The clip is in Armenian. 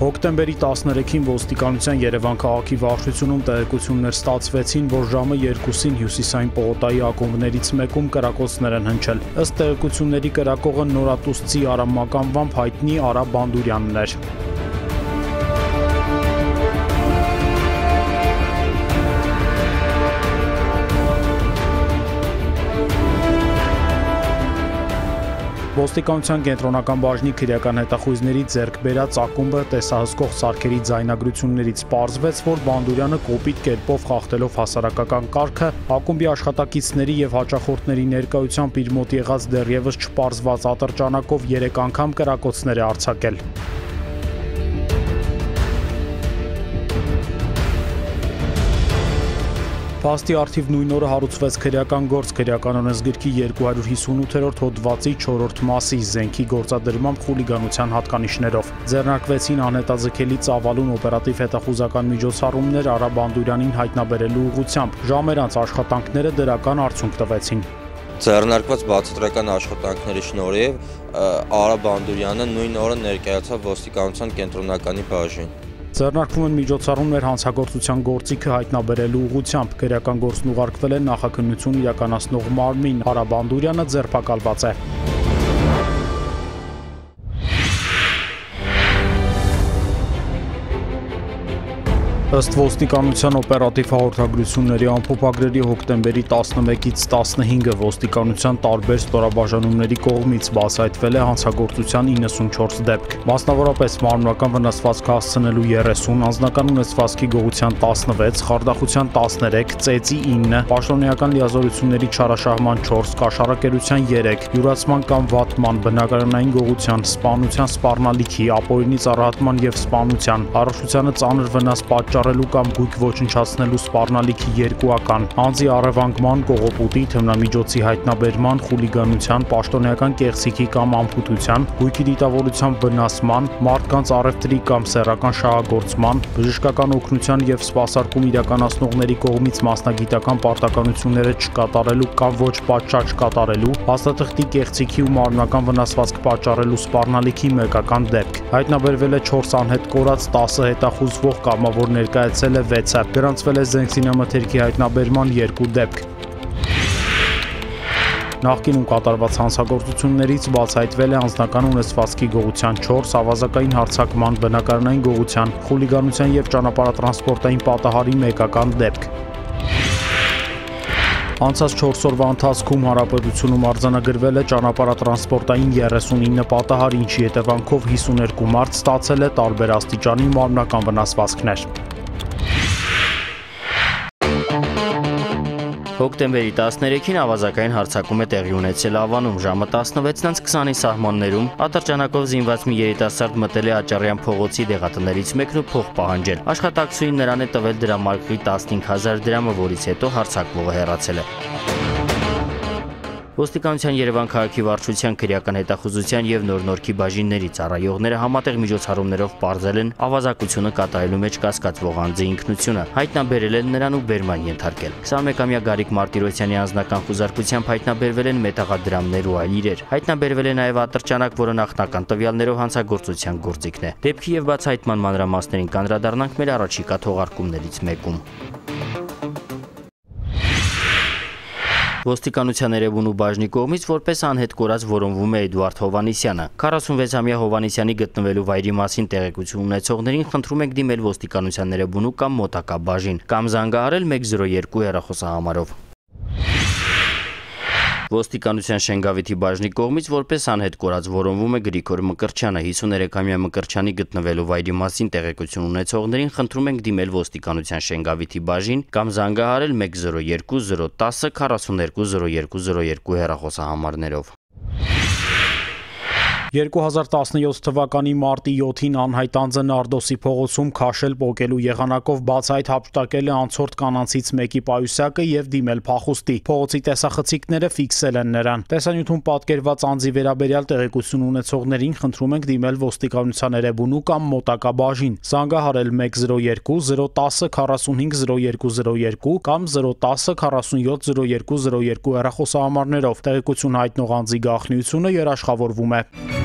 Հոկտեմբերի 13-ին ոստիկանության Երևան քաղաքի վարչությունում տեղեկություններ ստացվեցին, որ ժամը 2-ին հյուսիսային պողոտայի ակումբներից մեկում կրակոցներ են հնչել։ Ըստ տեղեկությունների կրակողը Նորատուսցի Արամ մականվամբ հայտնի Արա Բանդուրյանն էր։ Ոստիկանության կենտրոնական բաժնի քրեական հետախույզների ձեռք բերած ակումբը տեսահսկող սարքերի ձայնագրություններից պարզվեց, որ Բանդուրյանը կոպիտ կերպով խախտելով հասարակական կարգը, ակումբի աշխատակիցների եւ հաճախորդների ներկայությամբ իր մոտ եղած դեռևս չպարզված ատրճանակով 3 անգամ կրակոցներ է արձակել։ Փաստի արթիվ նույն օրը հարուցվեց քրեական գործ քրեական օրենսգրքի 258-րդ հոդվածի 4-րդ մասի զենքի գործադրմամբ խուլիգանության հատկանիշներով։ Ձեռնարկվեցին անհետաձգելի ծավալուն օպերատիվ հետախուզական միջոցառումներ Արա Բանդուրյանին հայտնաբերելու ուղղությամբ։ Ժամեր անց աշխատանքները դրական արդյունք տվեցին։ Ձեռնարկված բացատրական աշխատանքների շնորհիվ Արա Բանդուրյանը նույն օրը ներկայացավ ոստիկանության կենտրոնականի բաժին։ Ձեռնարկվում են միջոցառումներ հանցագործության գործիքը հայտնաբերելու ուղղությամբ։ Քրեական գործն ուղարկվել է նախաքննություն իրականացնող մարմին։ Հարաբանդուրյանը ձերբակալված է։ Ըստ ոստիկանության օպերատիվ հաղորդագրությունների ամփոփագրերի հոկտեմբերի 11-ից 15-ը ոստիկանության տարբեր ստորաբաժանումների կողմից բացահայտվել է հանցագործության 94 դեպք։ Մասնավորապես մարմնական վնասվածք հասցնելու 30, անձնական ունեցվածքի գողության 16, խարդախության 13, ծեծի 9, պաշտոնեական լիազորությունների չարաշահման 4, կաշառակերության 3, յուրացման կամ վատման, բնակարանային գողության, սպանության սպառնալիքի, ապօրինի ծառայատման եւ սպանության, առողջությանը ծանր վնաս պատճառ վաճառելու կամ գույք ոչնչացնելու սպառնալիքի երկուական, անձի առևանգման, կողոպուտի, թմրամիջոցի հայտնաբերման, խուլիգանության, պաշտոնեական կեղծիքի կամ անփութության, գույքի դիտավորության վնասման, մարդկանց առևտրի կամ սեռական շահագործման, բժշկական օգնության եւ սպասարկում իրականացնողների կողմից մասնագիտական պարտականությունները չկատարելու կամ ոչ պատշաճ կատարելու, հաստատղտի կեղծիքի ու մարմնական վնասվածք պատճառելու սպառնալիքի մեկական դեպք։ Հայտնաբերվել է 4 անհետ կորած 10 հետախուզվող կամավորներ ներկայացել է 6-ը, գրանցվել է զենքսինամթերքի հայտնաբերման 2 դեպք։ Նախկինում կատարված հանցագործություններից բացահայտվել է անձնական ունեցվածքի գողության 4, ավազակային հարցակման, բնակարանային գողության, խուլիգանության եւ ճանապարհատրանսպորտային պատահարի մեկական դեպք։ Անցած 4 օրվա ընթացքում հարաբերությունում արձանագրվել է ճանապարհատրանսպորտային 39 պատահար, ինչի հետևանքով 52 մարդ ստացել է տարբեր աստիճանի մարմնական վնասվածքներ։ Հոկտեմբերի 13-ին ավազակային հարցակում է տեղի ունեցել Ավանում ժամը 16:20-ի սահմաններում ատրճանակով զինված մի երիտասարդ մտել է Աճարյան փողոցի դեղատներից մեկն ու փող պահանջել։ Աշխատակցուին նրան է տվել դրամարկղի 15000 դրամը, որից հետո հարցակվողը հեռացել է։ Ոստիկանության Երևան քաղաքի վարչության քրեական հետախուզության եւ նոր-նորքի բաժինների ծառայողները համատեղ միջոցառումներով ողջել են ավազակությունը կատարելու մեջ կասկածվող անձի ինքնությունը, հայտնաբերել են նրան ու բերման ենթարկել։ 21-ամյա Գարիկ Մարտիրոսյանի անձնական խուզարկությամբ հայտնաբերվել են մետաղադրամներ ու այլ իրեր։ Հայտնաբերվել է նաեւ ատրճանակ, որը նախնական տվյալներով հանցագործության գործիքն է։ Դեպքի եւ բացահայտման մանրամասներին կանդրադառնանք մեր առաջիկա թողարկումներից մեկում։ Ոստիկանության Երևանու բաժնի կողմից որպես անհետ կորած որոնվում է Էդուարդ Հովանիսյանը։ 46-ամյա Հովանիսյանի գտնվելու վայրի մասին տեղեկություն ունեցողներին խնդրում ենք դիմել ոստիկանության Երևանու կամ մոտակա բաժին կամ զանգահարել 102 հեռախոսահամարով։ Ոստիկանության Շենգավիթի բաժնի կողմից որպես անհետ կորած որոնվում է Գրիգոր Մկրչյանը 53-ամյա Մկրչյանի գտնվելու վայրի մասին տեղեկություն ունեցողներին խնդրում ենք դիմել ոստիկանության Շենգավիթի բաժին կամ զանգահարել 102 010 42 0202 հեռախոսահամարներով։ 2017 թվականի մարտի 7-ին անհայտ անձը Նարդոսի փողոցում քաշել պոկելու եղանակով բացահայտ հապշտակել է անցորդ կանանցից մեկի պայուսակը եւ դիմել փախուստի։ Փողոցի տեսախցիկները ֆիքսել են նրան։ Տեսանյութում պատկերված անձի վերաբերյալ տեղեկություն ունեցողներին խնդրում ենք դիմել ոստիկանության Էրեբունու կամ մոտակա բաժին։ Զանգահարել 102 010 45 0202 կամ 010 47 0202 հեռախոսահամարներով։ Տեղեկություն հայտնող անձի գաղտնիությունը երաշխավորվում է։